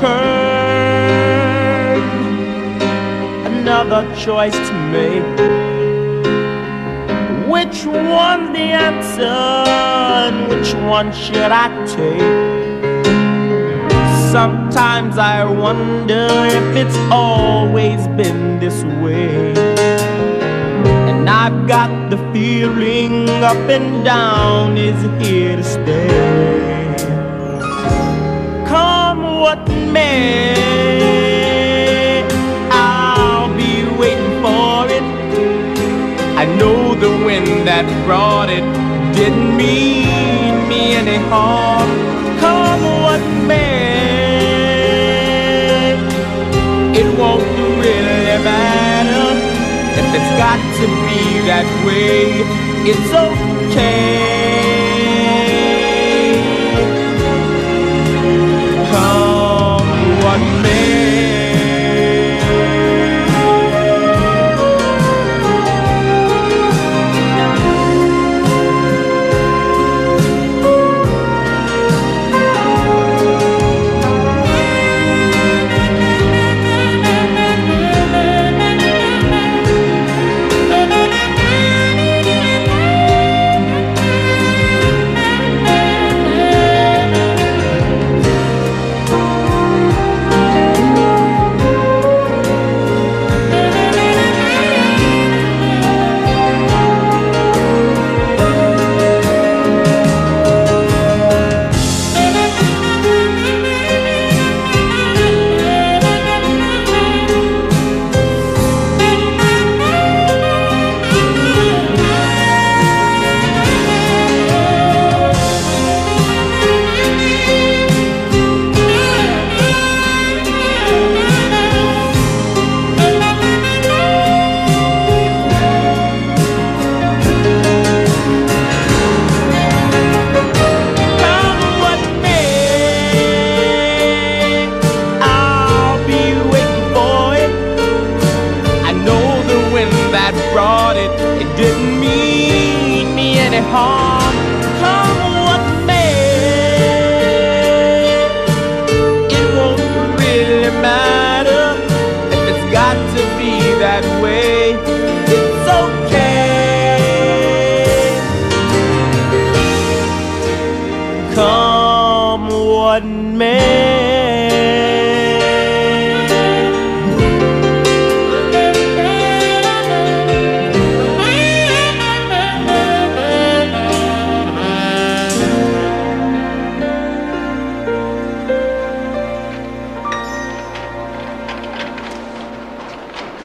curve. Another choice to make. Which one's the answer and which one should I take? Sometimes I wonder if it's always been this way. And I've got the feeling up and down is here to stay. What may, I'll be waiting for it. I know the wind that brought it didn't mean me any harm. Come what may, it won't really matter if it's got to be that way. It's okay. who brought it. It didn't mean me any harm. Come what may, it won't really matter if it's got to be that way. It's okay. Come what may.